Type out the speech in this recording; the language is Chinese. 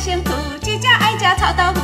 幸福，居家爱家操到。